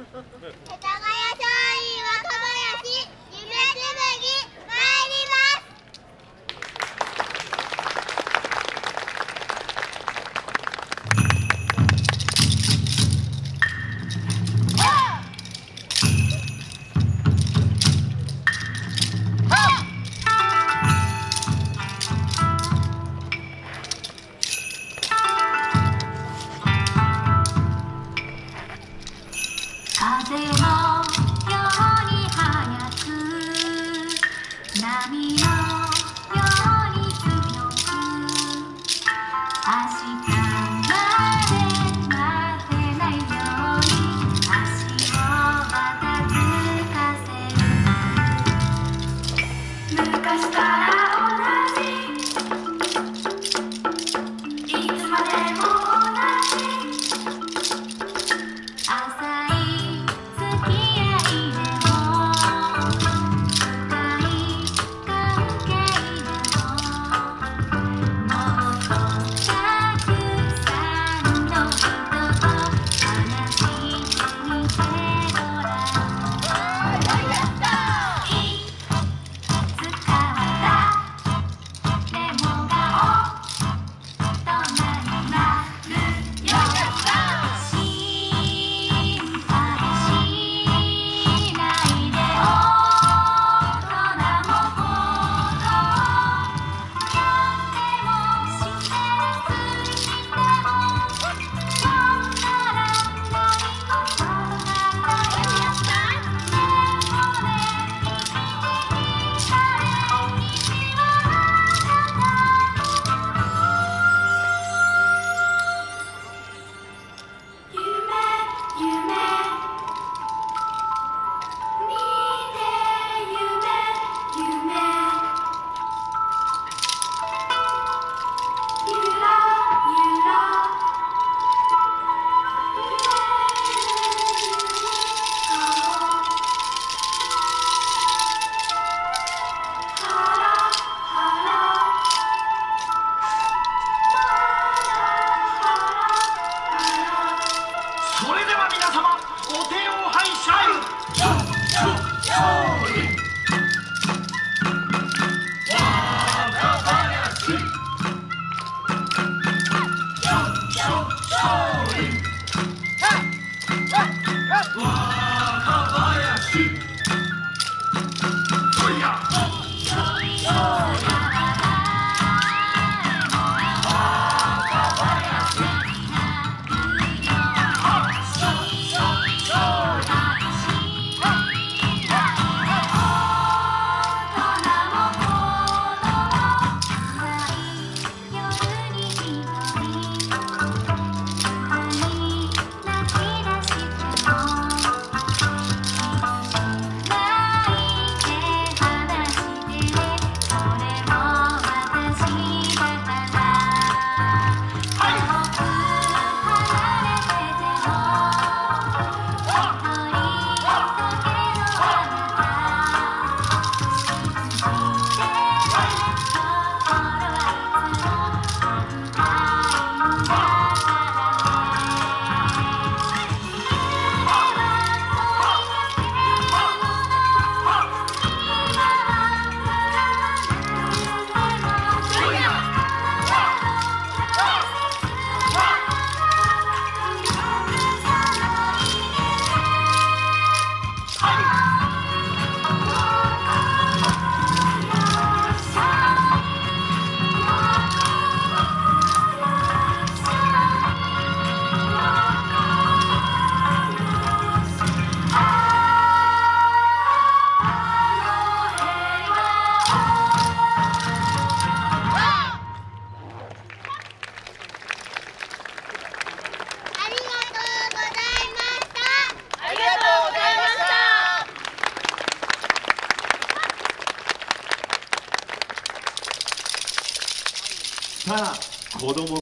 네. 해다가요. いつまでも同じ。さあ子ども